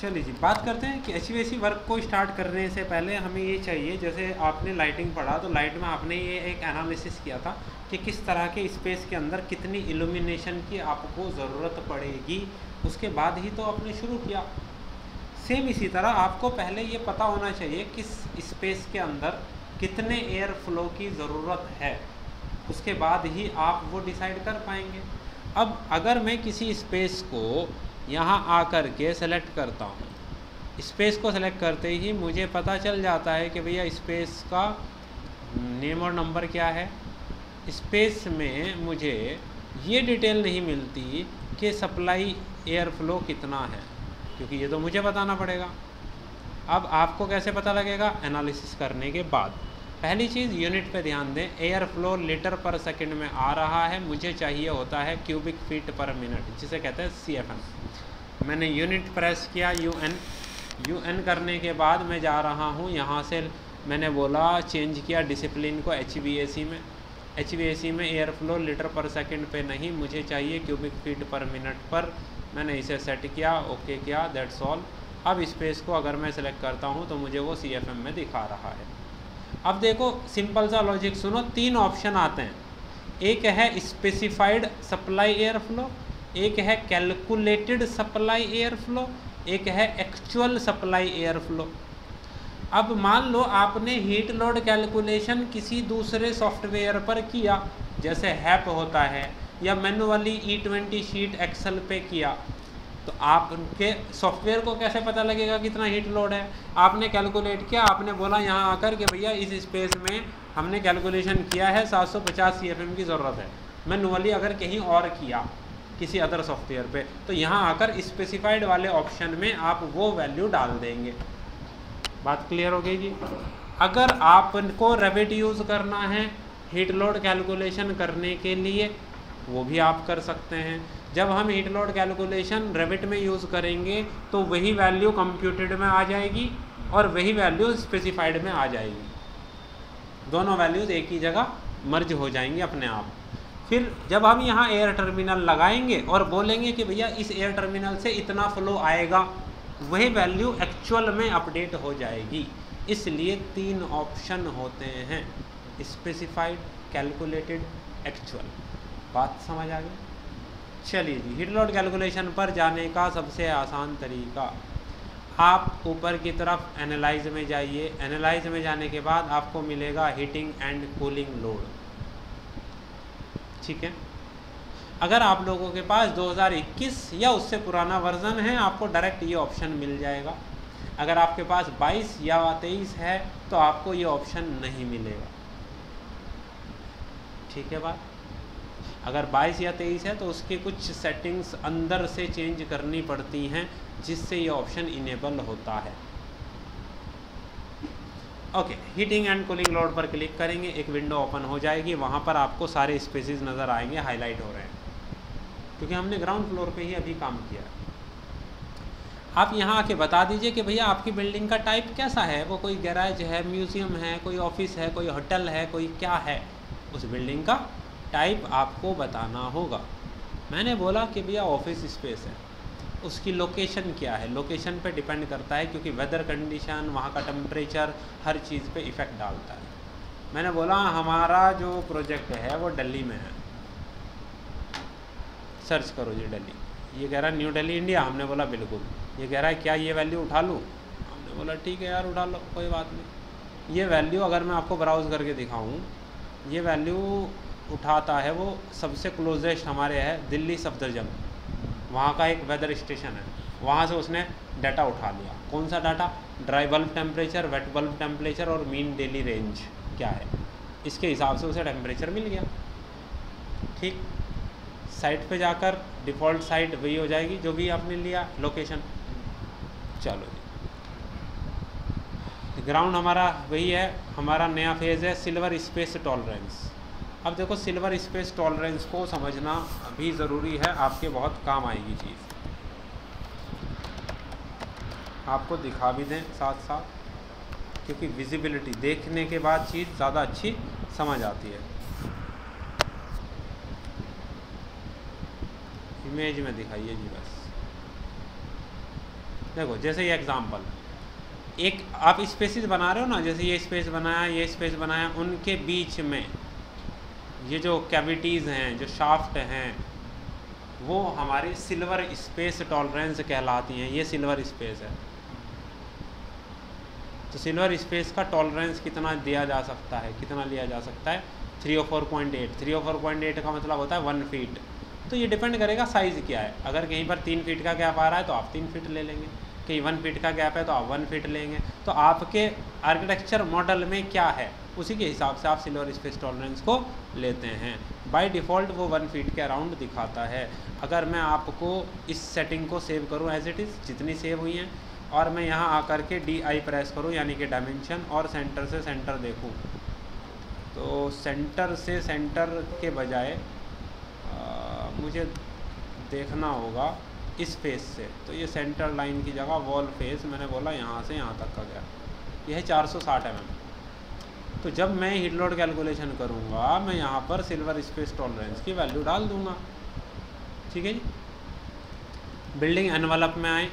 चलिए जी, बात करते हैं कि एच वर्क को स्टार्ट करने से पहले हमें ये चाहिए, जैसे आपने लाइटिंग पढ़ा तो लाइट में आपने ये एक एनालिसिस किया था कि किस तरह के स्पेस के अंदर कितनी इल्यूमिनेशन की आपको ज़रूरत पड़ेगी। उसके बाद ही तो आपने शुरू किया। सेम इसी तरह आपको पहले ये पता होना चाहिए किस स्पेस के अंदर कितने एयर फ्लो की ज़रूरत है। उसके बाद ही आप वो डिसाइड कर पाएँगे। अब अगर मैं किसी स्पेस को यहाँ आकर के सेलेक्ट करता हूँ। स्पेस को सेलेक्ट करते ही मुझे पता चल जाता है कि भैया स्पेस का नेम और नंबर क्या है। स्पेस में मुझे ये डिटेल नहीं मिलती कि सप्लाई एयर फ्लो कितना है, क्योंकि ये तो मुझे बताना पड़ेगा। अब आपको कैसे पता लगेगा? एनालिसिस करने के बाद। पहली चीज़ यूनिट पे ध्यान दें। Air flow litre per second में आ रहा है। मुझे चाहिए होता है क्यूबिक फीट पर मिनट जिसे कहते हैं सी एफ़ एम मैंने यूनिट प्रेस किया यू एन यू एन करने के बाद मैं जा रहा हूँ यहाँ से। मैंने बोला चेंज किया डिसिप्लिन को एच बी ए सी में। एच बी ए सी में air flow litre per second पे नहीं, मुझे चाहिए क्यूबिक फीट पर मिनट पर। मैंने इसे सेट किया ओके किया दैट्स ऑल अब स्पेस को अगर मैं सेलेक्ट करता हूँ तो मुझे वो सी एफ़ एम में दिखा रहा है। अब देखो सिंपल सा लॉजिक सुनो, तीन ऑप्शन आते हैं। एक है स्पेसिफाइड सप्लाई एयर फ्लो एक है कैलकुलेटेड सप्लाई एयर फ्लो एक है एक्चुअल सप्लाई एयर फ्लो अब मान लो आपने हीट लोड कैलकुलेशन किसी दूसरे सॉफ्टवेयर पर किया, जैसे हैप होता है, या manually E twenty sheet excel पे किया तो आपके सॉफ्टवेयर को कैसे पता लगेगा कितना हीट लोड है? आपने कैलकुलेट किया, आपने बोला यहाँ आकर के भैया इस स्पेस में हमने कैलकुलेशन किया है 750 सीएफएम की ज़रूरत है। मैनुअली अगर कहीं और किया किसी अदर सॉफ्टवेयर पे। तो यहाँ आकर स्पेसिफाइड वाले ऑप्शन में आप वो वैल्यू डाल देंगे। बात क्लियर हो गई जी? अगर आपको रेबिट यूज़ करना है हीट लोड कैलकुलेशन करने के लिए, वो भी आप कर सकते हैं। जब हम हीट लोड कैलकुलेशन रेबिट में यूज़ करेंगे तो वही वैल्यू कंप्यूटेड में आ जाएगी और वही वैल्यू स्पेसिफाइड में आ जाएगी। दोनों वैल्यूज़ एक ही जगह मर्ज हो जाएँगी अपने आप। फिर जब हम यहाँ एयर टर्मिनल लगाएँगे और बोलेंगे कि भैया इस एयर टर्मिनल से इतना फ्लो आएगा, वही वैल्यू एक्चुअल में अपडेट हो जाएगी। इसलिए तीन ऑप्शन होते हैं स्पेसिफाइड कैलकुलेटेड एक्चुअल बात समझ आ गई? चलिए जी हीट लोड कैलकुलेशन पर जाने का सबसे आसान तरीका। आप ऊपर की तरफ़ एनालाइज में जाइए। एनालाइज में जाने के बाद आपको मिलेगा हीटिंग एंड कूलिंग लोड ठीक है? अगर आप लोगों के पास 2021 या उससे पुराना वर्जन है, आपको डायरेक्ट ये ऑप्शन मिल जाएगा। अगर आपके पास 22 या 23 है तो आपको ये ऑप्शन नहीं मिलेगा। ठीक है बात? अगर 22 या 23 है तो उसके कुछ सेटिंग्स अंदर से चेंज करनी पड़ती हैं, जिससे ये ऑप्शन इनेबल होता है। Okay heating and cooling load पर क्लिक करेंगे, एक विंडो ओपन हो जाएगी, वहाँ पर आपको सारे स्पेसिस नज़र आएँगे हाईलाइट हो रहे हैं। क्योंकि हमने ग्राउंड फ्लोर पे ही अभी काम किया। आप यहाँ आके बता दीजिए कि भैया आपकी बिल्डिंग का टाइप कैसा है? वो कोई गैराज है म्यूज़ियम है, कोई ऑफ़िस है, कोई होटल है, कोई क्या है? उस बिल्डिंग का टाइप आपको बताना होगा। मैंने बोला कि भैया ऑफ़िस स्पेस है। उसकी लोकेशन क्या है? लोकेशन पे डिपेंड करता है क्योंकि वेदर कंडीशन वहाँ का टेम्परेचर हर चीज़ पे इफ़ेक्ट डालता है। मैंने बोला, हमारा जो प्रोजेक्ट है, वो दिल्ली में है। सर्च करो जी दिल्ली। ये कह रहा है न्यू दिल्ली इंडिया हमने बोला, बिल्कुल। ये कह रहा है, क्या ये वैल्यू उठा लूँ? हमने बोला, ठीक है यार, उठा लो, कोई बात नहीं। ये वैल्यू अगर मैं आपको ब्राउज़ करके दिखाऊँ, ये वैल्यू उठाता है वो सबसे क्लोजेस्ट हमारे है दिल्ली सफदरजंग। वहाँ का एक वेदर स्टेशन है। वहाँ से उसने डाटा उठा लिया। कौन सा data dry bulb temperature wet bulb temperature और मीन डेली रेंज क्या है? इसके हिसाब से उसे टेम्परेचर मिल गया। ठीक। साइट पे जाकर डिफ़ॉल्ट साइट वही हो जाएगी जो भी आपने लिया। लोकेशन चलो जी। ग्राउंड हमारा वही है। हमारा नया फ़ेज़ है। सिल्वर स्पेस टॉलरेंस अब देखो, सिल्वर स्पेस टॉलरेंस को समझना भी ज़रूरी है, आपके बहुत काम आएगी चीज़। आपको दिखा भी दें साथ साथ क्योंकि विजिबिलिटी देखने के बाद चीज़ ज़्यादा अच्छी समझ आती है। इमेज में दिखाइए जी बस। देखो, जैसे ये एग्ज़ाम्पल एक आप स्पेसिस बना रहे हो ना, जैसे ये स्पेस बनाया, ये स्पेस बनाया, उनके बीच में ये जो कैविटीज़ हैं, जो शाफ्ट हैं, वो हमारी सिल्वर स्पेस टॉलरेंस कहलाती हैं। ये सिल्वर स्पेस है। तो सिल्वर स्पेस का टॉलरेंस कितना दिया जा सकता है? कितना लिया जा सकता है? Three O four point eight three O four point eight का मतलब होता है वन फीट तो ये डिपेंड करेगा साइज़ क्या है। अगर कहीं पर तीन फीट का गैप आ रहा है तो आप तीन फीट ले लेंगे। कहीं वन फीट का गैप है तो आप वन फीट लेंगे। तो आपके आर्किटेक्चर मॉडल में क्या है? उसी के हिसाब से आप सिल्वर स्पेस टॉलरेंस को लेते हैं। बाय डिफ़ॉल्ट वो वन फीट के अराउंड दिखाता है। अगर मैं आपको इस सेटिंग को सेव करूँ एज इट इज़ जितनी सेव हुई हैं, और मैं यहाँ आकर के डी आई प्रेस करूँ, यानी कि डायमेंशन और सेंटर से सेंटर देखूँ तो सेंटर से सेंटर के बजाय मुझे देखना होगा। इस फेस से। तो ये सेंटर लाइन की जगह वॉल फेस मैंने बोला यहाँ से यहाँ तक का गया। यह है चार सौ साठ एम तो जब मैं हीट लोड कैलकुलेशन करूँगा, मैं यहाँ पर सिल्वर स्पेस टॉलरेंस की वैल्यू डाल दूँगा। ठीक है जी? बिल्डिंग एनवलप में आए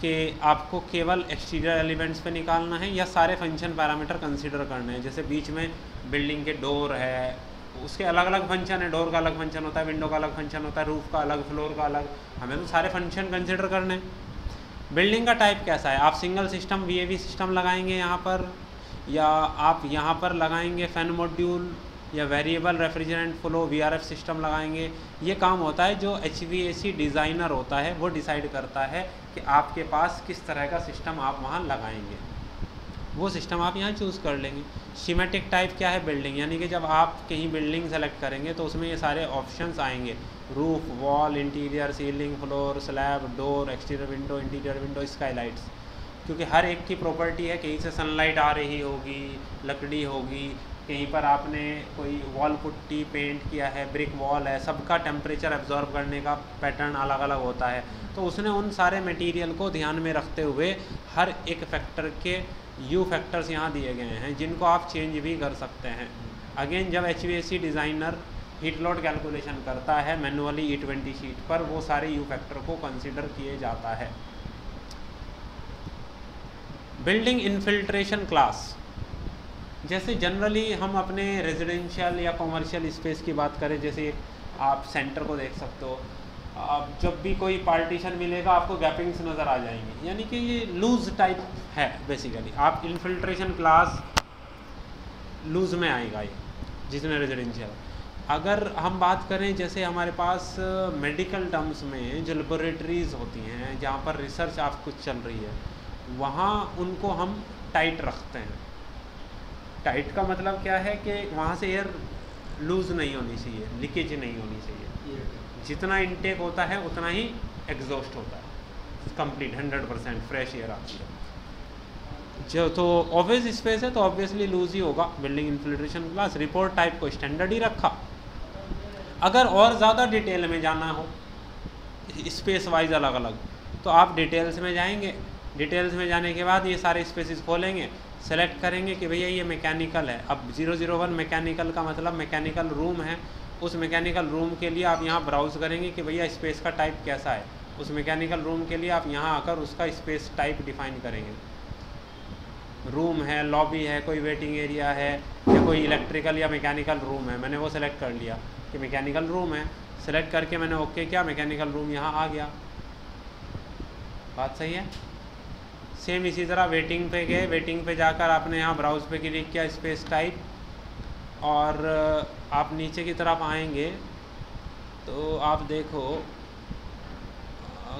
कि आपको केवल एक्सटीरियर एलिमेंट्स पे निकालना है या सारे फ़ंक्शन पैरामीटर कंसीडर करने हैं। जैसे बीच में बिल्डिंग के डोर है उसके अलग अलग फ़ंक्शन है डोर का अलग फ़ंक्शन होता है विंडो का अलग फ़ंक्शन होता है रूफ का अलग फ्लोर का अलग। हमें तो सारे फ़ंक्शन कंसिडर करने बिल्डिंग का टाइप कैसा है? आप सिंगल सिस्टम वीएवी सिस्टम लगाएँगे यहाँ पर, या आप यहाँ पर लगाएँगे फ़ैन मॉड्यूल या variable refrigerant flow VRF system लगाएँगे। ये काम होता है जो एचवीएसी डिज़ाइनर होता है, वो डिसाइड करता है कि आपके पास किस तरह का सिस्टम आप वहाँ लगाएँगे। वो सिस्टम आप यहाँ चूज़ कर लेंगे। सीमेटिक टाइप क्या है? बिल्डिंग यानी कि जब आप कहीं बिल्डिंग सेलेक्ट करेंगे तो उसमें ये सारे ऑप्शंस आएँगे। Roof wall interior ceiling floor slab door exterior window interior window skylights क्योंकि हर एक की प्रॉपर्टी है, कहीं से सनलाइट आ रही होगी, लकड़ी होगी, कहीं पर आपने कोई वॉल पुट्टी पेंट किया है ब्रिक वॉल है, सबका टेम्परेचर एब्जॉर्ब करने का पैटर्न अलग अलग होता है। तो उसने उन सारे मटेरियल को ध्यान में रखते हुए हर एक फैक्टर के यू फैक्टर्स यहाँ दिए गए हैं, जिनको आप चेंज भी कर सकते हैं। अगेन जब each designer heat load calculation करता है मैनुअली ई ट्वेंटी शीट पर, वो सारे यू फैक्टर को कंसिडर किए जाता है। बिल्डिंग इनफिल्ट्रेशन क्लास जैसे जनरली हम अपने रेजिडेंशियल या कॉमर्शियल स्पेस की बात करें, जैसे आप सेंटर को देख सकते हो आप जब भी कोई पार्टीशन मिलेगा, आपको गैपिंग्स नज़र आ जाएँगे। यानी कि ये लूज टाइप है बेसिकली आप इनफिल्ट्रेशन क्लास लूज में आएगा ये, जिसमें रेजिडेंशियल अगर हम बात करें, जैसे हमारे पास मेडिकल टर्म्स में जो लेबोरेटरीज़ होती हैं, जहाँ पर रिसर्च आप कुछ चल रही है, वहाँ उनको हम टाइट रखते हैं। टाइट का मतलब क्या है कि वहाँ से एयर लूज़ नहीं होनी चाहिए लीकेज नहीं होनी चाहिए। जितना इनटेक होता है उतना ही एग्जॉस्ट होता है। Complete hundred percent fresh air आती है जो तो ऑब्वियस स्पेस है तो ऑब्वियसली लूज ही होगा। Building infiltration class report type को स्टैंडर्ड ही रखा। अगर और ज़्यादा डिटेल में जाना हो स्पेस वाइज अलग अलग तो आप डिटेल्स में जाएँगे। डिटेल्स में जाने के बाद ये सारे स्पेसिस खोलेंगे। सेलेक्ट करेंगे कि भैया ये मैकेनिकल है। अब ज़ीरो ज़ीरो वन मैकेनिकल का मतलब मैकेनिकल रूम है। उस मैकेनिकल रूम के लिए आप यहाँ ब्राउज़ करेंगे कि भैया स्पेस का टाइप कैसा है। उस मैकेनिकल रूम के लिए आप यहाँ आकर उसका स्पेस टाइप डिफाइन करेंगे। रूम है लॉबी है, कोई वेटिंग एरिया है या कोई इलेक्ट्रिकल या मैकेनिकल रूम है। मैंने वो सेलेक्ट कर लिया कि मैकेनिकल रूम है। सेलेक्ट करके मैंने ओके किया मैकेनिकल रूम यहाँ आ गया। बात सही है? सेम इसी तरह वेटिंग पे गए वेटिंग पे जाकर आपने यहाँ ब्राउज़ पे क्लिक किया स्पेस टाइप और आप नीचे की तरफ़ आएँगे तो आप देखो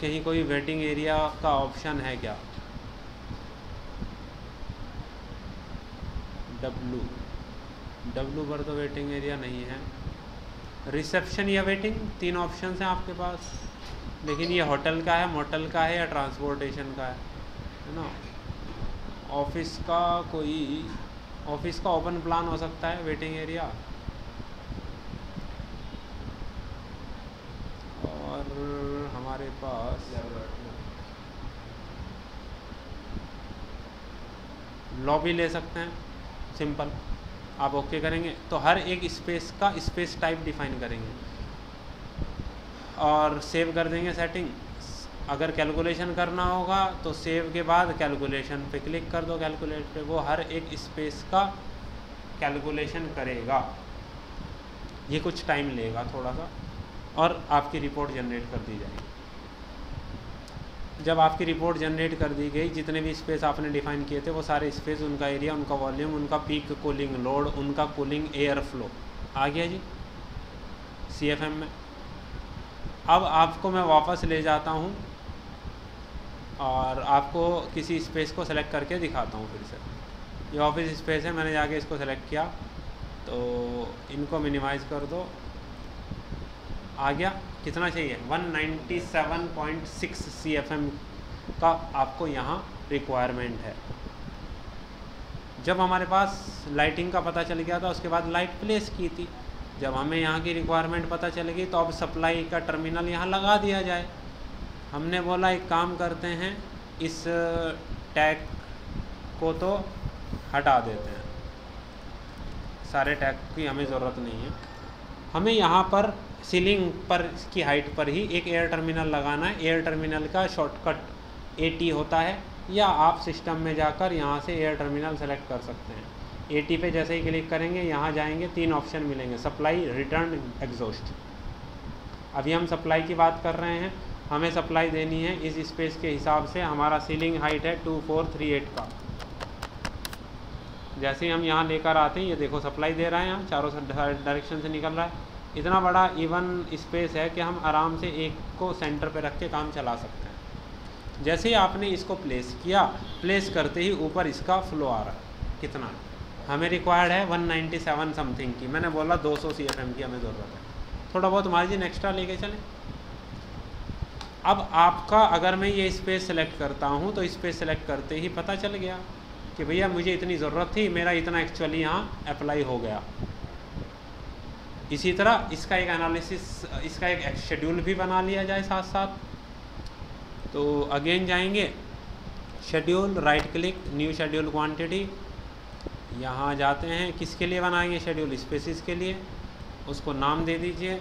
कहीं कोई वेटिंग एरिया का ऑप्शन है क्या? डब्लू डब्लू पर तो वेटिंग एरिया नहीं है। रिसेप्शन या वेटिंग तीन ऑप्शन हैं आपके पास। लेकिन ये होटल का है मोटल का है या ट्रांसपोर्टेशन का है? है ना? ऑफ़िस का कोई ऑफ़िस का ओपन प्लान हो सकता है वेटिंग एरिया और हमारे पास लॉबी ले सकते हैं सिंपल आप ओके okay करेंगे तो हर एक स्पेस का स्पेस टाइप डिफाइन करेंगे। और सेव कर देंगे सेटिंग अगर कैलकुलेशन करना होगा तो सेव के बाद कैलकुलेशन पे क्लिक कर दो कैलकुलेट पे। वो हर एक स्पेस का कैलकुलेशन करेगा। ये कुछ टाइम लेगा थोड़ा सा और आपकी रिपोर्ट जनरेट कर दी जाएगी। जब आपकी रिपोर्ट जनरेट कर दी गई, जितने भी स्पेस आपने डिफाइन किए थे, वो सारे स्पेस उनका एरिया उनका वॉल्यूम उनका पीक कूलिंग लोड उनका कूलिंग एयर फ्लो आ गया जी सी में। अब आपको मैं वापस ले जाता हूँ। और आपको किसी स्पेस को सेलेक्ट करके दिखाता हूँ फिर से। ये ऑफ़िस स्पेस है, मैंने जाके इसको सेलेक्ट किया। तो इनको मिनिमाइज़ कर दो। आ गया। कितना चाहिए? 197.6 CFM का आपको यहाँ रिक्वायरमेंट है। जब हमारे पास लाइटिंग का पता चल गया था, उसके बाद लाइट प्लेस की थी। जब हमें यहाँ की रिक्वायरमेंट पता चल गई तो अब सप्लाई का टर्मिनल यहाँ लगा दिया जाए। हमने बोला, एक काम करते हैं, इस टैग को तो हटा देते हैं। सारे टैग की हमें ज़रूरत नहीं है। हमें यहाँ पर सीलिंग पर, की हाइट पर ही एक एयर टर्मिनल लगाना है। एयर टर्मिनल का शॉर्टकट एटी होता है, या आप सिस्टम में जाकर यहाँ से एयर टर्मिनल सेलेक्ट कर सकते हैं। ए पे जैसे ही क्लिक करेंगे, यहाँ जाएँगे, तीन ऑप्शन मिलेंगे, सप्लाई, रिटर्न, एग्जॉस्ट। अभी हम सप्लाई की बात कर रहे हैं। हमें सप्लाई देनी है इस स्पेस के हिसाब से। हमारा सीलिंग हाइट है टू फोर थ्री एट का। जैसे ही हम यहाँ लेकर आते हैं, ये देखो सप्लाई दे रहा है यहाँ, चारों डायरेक्शन से निकल रहा है। इतना बड़ा इवन स्पेस है कि हम आराम से एक को सेंटर पर रख के काम चला सकते हैं। जैसे ही आपने इसको प्लेस किया प्लेस करते ही ऊपर इसका फ्लो आ रहा है। कितना? हमें रिक्वायर्ड है 197 समथिंग की। मैंने बोला 200 सी की हमें ज़रूरत है। थोड़ा बहुत मार्जिन एक्स्ट्रा लेके चलें। अब आपका, अगर मैं ये स्पेस सेलेक्ट करता हूँ तो स्पेस सेलेक्ट करते ही पता चल गया कि भैया मुझे इतनी ज़रूरत थी, मेरा इतना एक्चुअली यहाँ अप्लाई हो गया। इसी तरह इसका एक एनालिसिस इसका एक शेड्यूल भी बना लिया जाए साथ साथ तो अगेन जाएँगे। Schedule right click new schedule quantity यहाँ जाते हैं, किसके लिए बनाएँगे शेड्यूल स्पेसिस के लिए। उसको नाम दे दीजिए।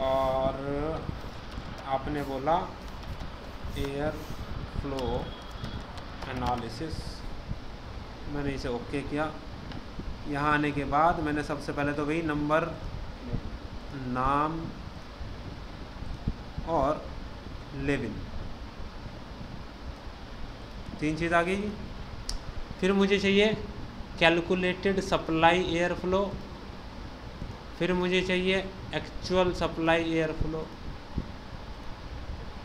और आपने बोला एयर फ्लो एनालिसिस मैंने इसे ओके किया। यहाँ आने के बाद मैंने सबसे पहले तो वही नंबर नाम और लेविन तीन चीज़ आ गई जी। फिर मुझे चाहिए कैलकुलेटेड सप्लाई एयर फ्लो फिर मुझे चाहिए एक्चुअल सप्लाई एयर फ्लो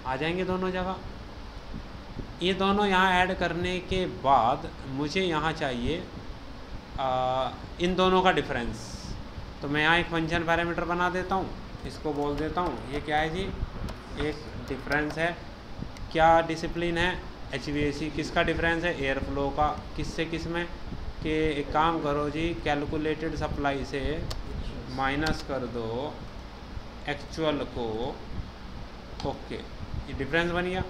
आ जाएँगे दोनों जगह। ये दोनों यहाँ ऐड करने के बाद मुझे यहाँ चाहिए आ, इन दोनों का डिफरेंस तो मैं यहाँ एक फ़ंक्शन पैरामीटर बना देता हूँ इसको बोल देता हूँ ये क्या है जी? एक डिफरेंस है। क्या डिसिप्लिन है? एच किसका डिफरेंस है? एयर फ्लो का। किस से किसमें? कि एक काम करो जी कैलकुलेटेड सप्लाई से माइनस कर दो एक्चुअल को ओके ये डिफरेंस बन गया।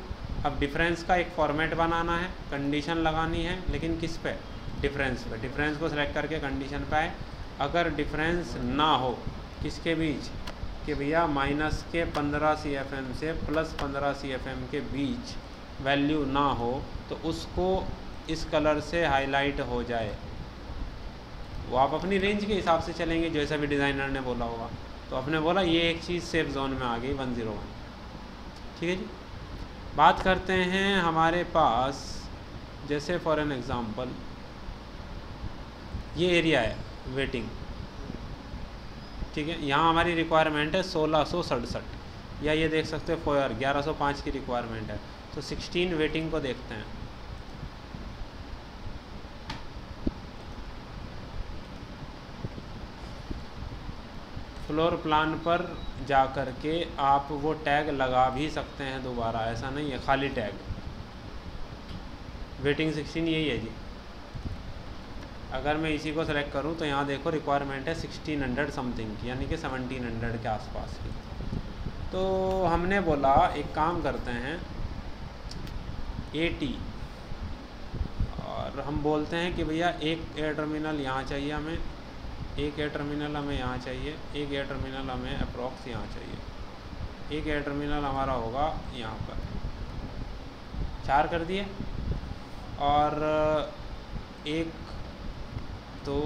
अब डिफरेंस का एक फॉर्मेट बनाना है कंडीशन लगानी है, लेकिन किस पे? डिफरेंस पे। डिफरेंस को सिलेक्ट करके कंडीशन पे आए। अगर डिफरेंस ना हो, किसके बीच? कि भैया माइनस के 15 सी एफ़ एम से प्लस 15 सी एफ़ एम के बीच वैल्यू ना हो तो उसको इस कलर से हाईलाइट हो जाए। वो आप अपनी रेंज के हिसाब से चलेंगे, जैसा भी डिज़ाइनर ने बोला होगा। तो आपने बोला, ये एक चीज़ सेफ़ जोन में आ गई वन ज़ीरो वन ठीक है जी बात करते हैं हमारे पास, जैसे फॉर एन एग्ज़ाम्पल ये एरिया है वेटिंग ठीक है? यहाँ हमारी रिक्वायरमेंट है सोलह सौ सड़सठ। या ये देख सकते हो फोर ग्यारह सौ पाँच की रिक्वायरमेंट है। तो सिक्सटीन वेटिंग को देखते हैं। फ्लोर प्लान पर जा कर के आप वो टैग लगा भी सकते हैं दोबारा, ऐसा नहीं है, खाली टैग वेटिंग सिक्सटीन यही है जी। अगर मैं इसी को सेलेक्ट करूँ तो यहाँ देखो रिक्वायरमेंट है सिक्सटीन हंड्रेड समथिंग की, यानी कि सेवनटीन हंड्रेड के आसपास की। तो हमने बोला, एक काम करते हैं ए टी और हम बोलते हैं कि भैया एक एयर टर्मिनल यहाँ चाहिए हमें। एक एयर टर्मिनल हमें यहाँ चाहिए, एक एयर टर्मिनल हमें अप्रॉक्स यहाँ चाहिए। एक एयर टर्मिनल हमारा होगा यहाँ पर। चार कर दिए और एक, दो,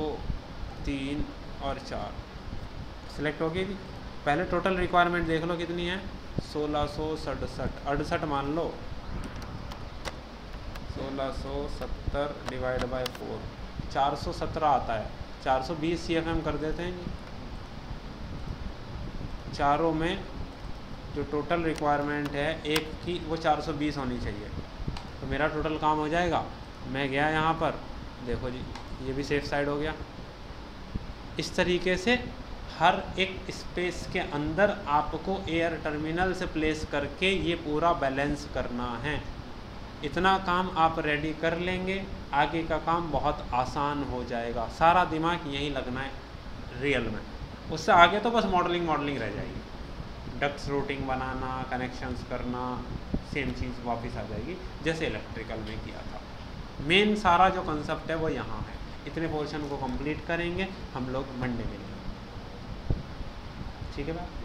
तीन और चार। सिलेक्ट हो गई पहले टोटल रिक्वायरमेंट देख लो कितनी है। सोलह सौ सड़सठ। अड़सठ मान लो। सोलह सौ सत्तर डिवाइड बाई फोर चार सौ सत्रह आता है। चार सौ बीस सी एफ़ एम कर देते हैं जी। चारों में जो टोटल रिक्वायरमेंट है, एक की वो 420 होनी चाहिए। तो मेरा टोटल काम हो जाएगा। मैं गया यहाँ पर। देखो जी, ये भी सेफ़ साइड हो गया। इस तरीके से हर एक स्पेस के अंदर आपको एयर टर्मिनल से प्लेस करके ये पूरा बैलेंस करना है। इतना काम आप रेडी कर लेंगे, आगे का काम बहुत आसान हो जाएगा। सारा दिमाग यहीं लगना है रियल में। उससे आगे तो बस मॉडलिंग मॉडलिंग रह जाएगी। डक्स रूटिंग बनाना कनेक्शंस करना सेम चीज़ वापस आ जाएगी, जैसे इलेक्ट्रिकल में किया था। मेन सारा जो कंसेप्ट है वो यहाँ है। इतने पोर्शन को कंप्लीट करेंगे, हम लोग मंडे मिलेंगे ठीक है बात?